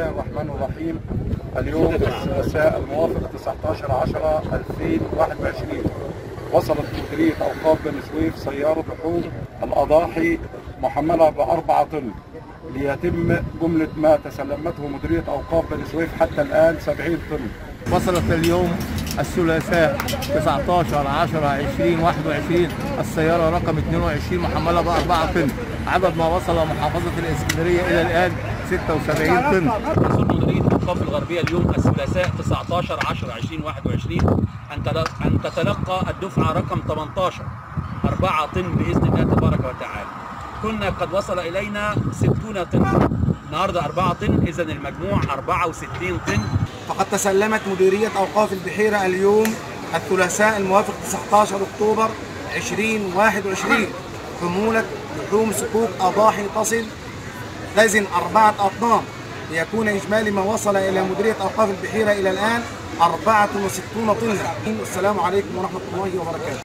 الله الرحمن الرحيم. اليوم الثلاثاء الموافق 19 10 2021 وصلت مديرية أوقاف بني سويف سيارة لحوم الأضاحي محملة بأربعة طن. ليتم جملة ما تسلمته مديرية أوقاف بني سويف حتى الآن 70 طن. وصلت اليوم الثلاثاء 19 10 20 21 السيارة رقم 22 محملة بأربعة طن. عدد ما وصل محافظة الإسكندرية إلى الآن 76 طن. اوقاف الغربية اليوم الثلاثاء 19 10 2021 أن تل- أن تتلقى الدفعة رقم 18 4 طن بإذن الله تبارك وتعالى. كنا قد وصل إلينا 60 طن. النهارده 4 طن اذا المجموع 64 طن. فقد تسلمت مديرية أوقاف البحيرة اليوم الثلاثاء الموافق 19 أكتوبر 2021 حمولة لحوم صكوك أضاحي تصل. تزن أربعة أطنان ليكون إجمالي ما وصل إلى مديرية أوقاف البحيرة إلى الآن. 64 طنا السلام عليكم ورحمة الله وبركاته.